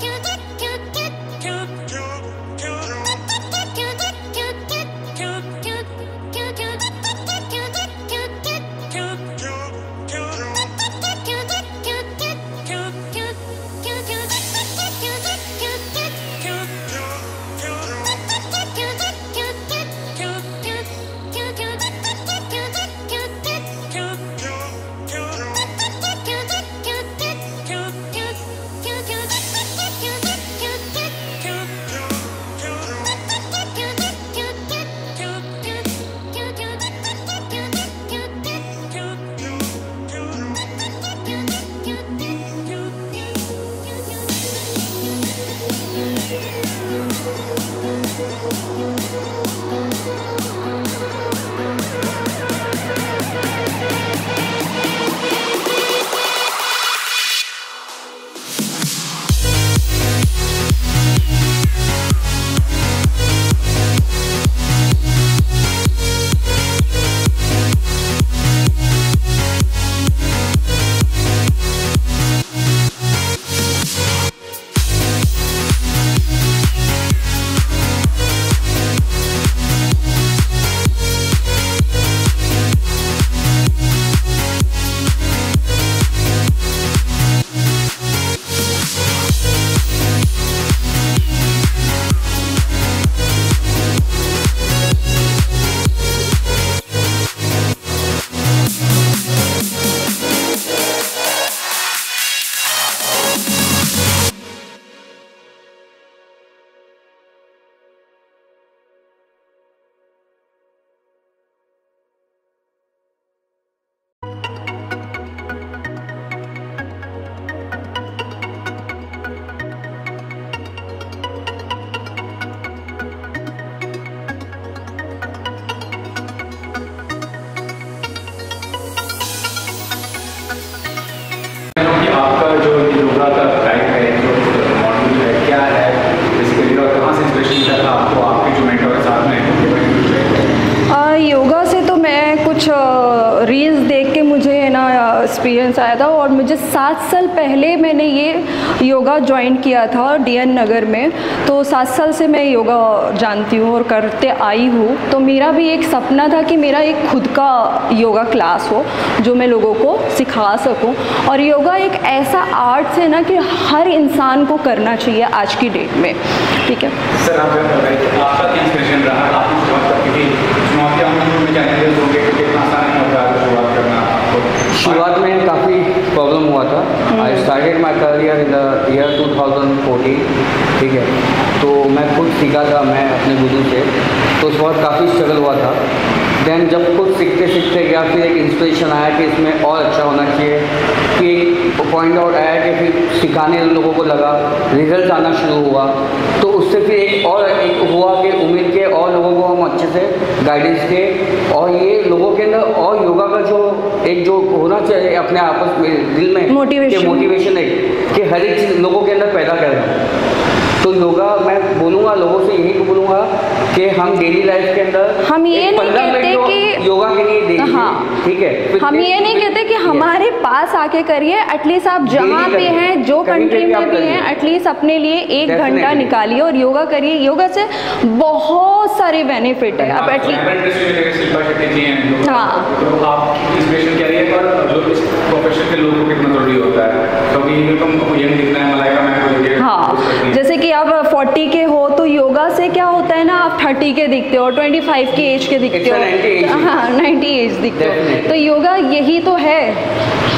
to get experience आया था और मुझे सात साल पहले मैंने ये योगा ज्वाइन किया था डीएन नगर में। तो सात साल से मैं योगा जानती हूँ और करते आई हूँ। तो मेरा भी एक सपना था कि मेरा एक खुद का योगा क्लास हो, जो मैं लोगों को सिखा सकूँ। और योगा एक ऐसा आर्ट्स है ना कि हर इंसान को करना चाहिए आज की डेट में। ठीक है? सर, आप आपका क्या इंस्पिरेशन रहा? आपकी शुरुआत में काफ़ी प्रॉब्लम हुआ था। I started my career in the year 2014 ठीक है? तो मैं खुद सीखा था मैं अपने गुरु से। तो उस वक्त काफ़ी स्ट्रगल हुआ था। देन जब खुद सीखते सीखते गया फिर एक इंस्पिरेशन आया कि इसमें और अच्छा होना चाहिए कि पॉइंट आउट आया कि फिर सिखाने लोगों को लगा रिज़ल्ट आना शुरू हुआ तो उससे फिर एक और एक हुआ कि उम्मीद के और लोगों को हम अच्छे से गाइडेंस के और ये लोगों के अंदर और योगा का जो एक जो होना चाहिए अपने आपस में दिल में Motivation. मोटिवेशन है कि हर एक चीज़ लोगों के अंदर पैदा करना तो योगा मैं बोलूँगा लोगों से यही बोलूँगा कि हम डेली लाइफ के अंदर हम ये नहीं कहते तो कि- योगा के लिए दीजिए हाँ। ठीक है? हम ये नहीं कहते कि हमारे पास आके करिए एटलीस्ट आप जहाँ पे हैं जो कंट्री में भी। हैं। एटलीस्ट अपने लिए एक घंटा निकालिए और योगा करिए। योगा से बहुत सारे बेनिफिट है। आप एटलीस्ट हैं। हाँ। तो आप इंस्पिरेशन कह रही है पर जो इस प्रोफेशन के लोगों को कितना ज़रूरी होता है? क्योंकि तुम यंग दिखना है मलाइका मैं को देखिए हाँ जैसे कि आप 40 के हो तो योगा से क्या होता है 30 के दिखते हो 25 की एज के दिखते It's a 90 age. हो हाँ 90 एज दिखते हो। तो योगा यही तो है।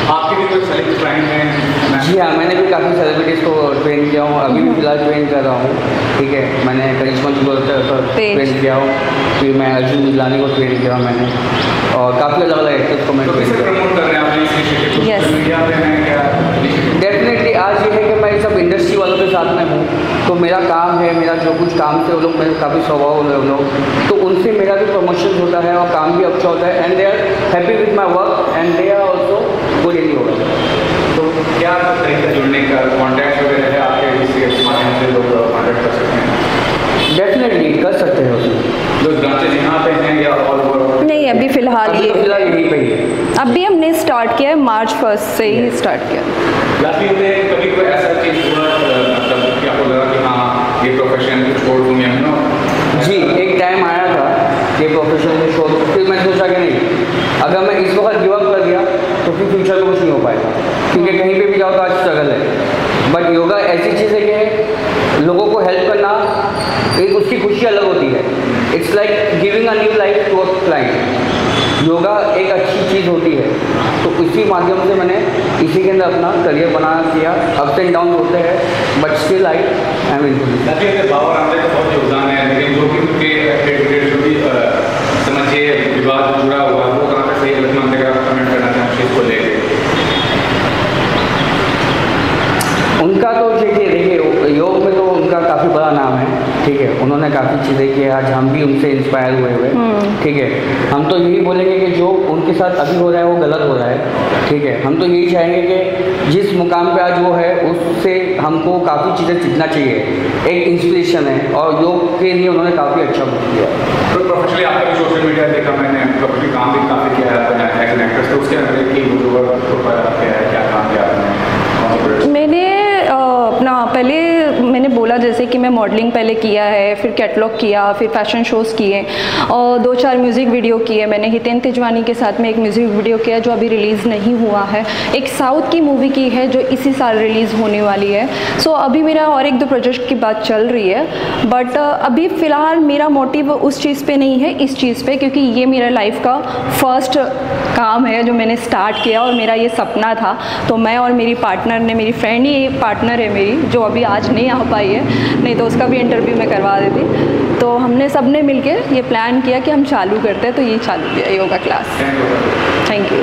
आपके भी कोई सेलेक्ट क्लाइंट हैं? जी हाँ मैंने भी काफ़ी सेलिब्रिटीज़ को ट्रेन किया हूँ। अभी भी फ़िलहाल ट्रेन कर रहा हूँ। ठीक है मैंने करिश्मा जी को ट्रेन किया हूँ। फिर मैं अर्जुन मिजलानी को ट्रेन किया हूँ मैंने। और काफ़ी अलग अलग एक्टर्स को मैं तो ट्रेन किया मैं सब इंडस्ट्री वालों के साथ में हूँ। तो मेरा काम है मेरा जो कुछ काम से वो लोग मेरे काफ़ी स्वभाव है वो लोग। तो उनसे मेरा भी प्रमोशन होता है और काम भी अच्छा होता है। And they are happy with my work and they are also good in yoga तो क्या तरीका जुड़ने का कॉन्टैक्ट वगैरह है? आपके माध्यम से लोग कॉन्टैक्ट कर सकते हैं? डेफिनेटली कर सकते हैं। उसमें जो ब्रांचेज यहाँ पे हैं या ऑल ओवर नहीं अभी फ़िलहाल तो ये फ़िलहाल यही पे ही है। अभी हमने स्टार्ट किया है मार्च फ़र्स्ट से ही स्टार्ट किया लास्टली में कभी कोई ऐसा चीज़ हुआ मतलब कि आपको लगा कि हाँ ये प्रोफेशन को छोड़ दूँ या नो जी एक टाइम आया था कि प्रोफेशन में छोड़ फिर मैंने सोचा कि नहीं अगर मैं इस वक्त गिव अप कर दिया तो फिर फ्यूचर में कुछ नहीं हो पाएगा। क्योंकि कहीं पे भी जाओ तो आज स्ट्रगल है। बट योगा ऐसी चीज़ है कि लोगों को हेल्प करना एक उसकी खुशी अलग होती है। It's like giving a new life to a client yoga एक अच्छी चीज़ होती है। तो इसी माध्यम से मैंने इसी के अंदर अपना करियर बनाना किया अप्स एंड डाउन होते हैं but still I I am in lastly में बाबा रामदेव का बहुत योगदान है लेकिन जो अ, समझिए विवाद जुड़ा हुआ वो कहाँ तक सही गलत मानते का कमेंट करना चाहें उस चीज़ को लेकर उनका तो देखिए देखिए योग में तो उनका काफ़ी बड़ा नाम है ठीक है। उन्होंने काफ़ी चीज़ें कि आज हम भी उनसे इंस्पायर हुए ठीक है? हम तो यही बोलेंगे कि जो उनके साथ अभी हो रहा है, वो गलत हो रहा है। ठीक है? हम तो यही चाहेंगे कि जिस मुकाम पे आज वो है, उससे हमको काफ़ी चीज़ें सीखना चाहिए। एक इंस्पिरेशन है, और योग के लिए उन्होंने काफ़ी अच्छा बुक किया। तो प्रोफेशनली भी सोशल मीडिया देखा मैंने काम भी काफ़ी किया है उसके अंदर की यूट्यूबर प्रोफ़ाइल आपके है क्या काम किया आपने कौन से projects? मैंने अ, अपना पहले मैंने बोला जैसे कि मैं मॉडलिंग पहले किया है फिर कैटलॉग किया फिर फ़ैशन शोज़ किए और दो चार म्यूज़िक वीडियो किए मैंने। हितेन तिजवानी के साथ में एक म्यूज़िक वीडियो किया जो अभी रिलीज़ नहीं हुआ है। एक साउथ की मूवी की है जो इसी साल रिलीज़ होने वाली है। सो so, अभी मेरा और एक दो प्रोजेक्ट की बात चल रही है। बट अभी फ़िलहाल मेरा मोटिव उस चीज़ पर नहीं है इस चीज़ पर क्योंकि ये मेरा लाइफ का फ़र्स्ट काम है जो मैंने स्टार्ट किया और मेरा ये सपना था। तो मैं और मेरी पार्टनर ने मेरी फ्रेंड ही पार्टनर है मेरी जो अभी आज नहीं आ पाई है। नहीं तो उसका भी इंटरव्यू मैं करवा देती। तो हमने सबने मिल ये प्लान किया कि हम चालू करते हैं तो ये चालू किया योगा क्लास थैंक यू